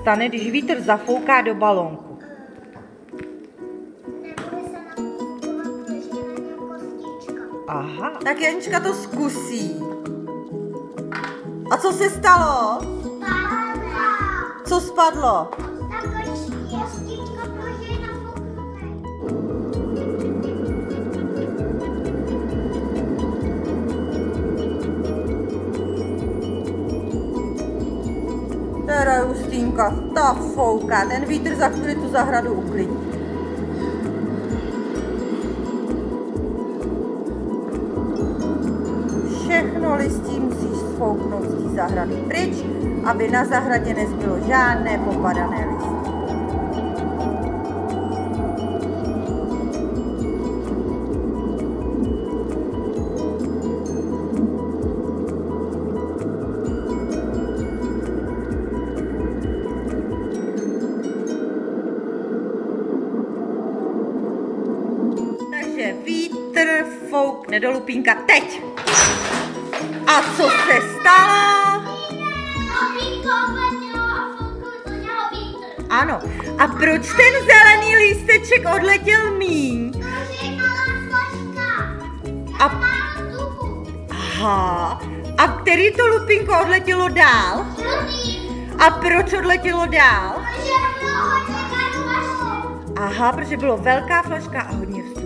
stane, když vítr zafouká do balónku? Se. Aha. Tak Janička to zkusí. A co se stalo? Spadla! Co spadlo? Teda Justínka, ta fouká, ten vítr za chvíli tu zahradu uklidí. Všechno listí musíš sfouknout z té zahrady pryč, aby na zahradě nezbylo žádné popadané listy. Vítr foukne do lupínka teď. A co se stalo? Ano. A proč ten zelený lísteček odletěl míň? A, vzduchu. aha. A který to lupínko odletělo dál? A proč odletělo dál? Aha, protože bylo velká flaška a hodně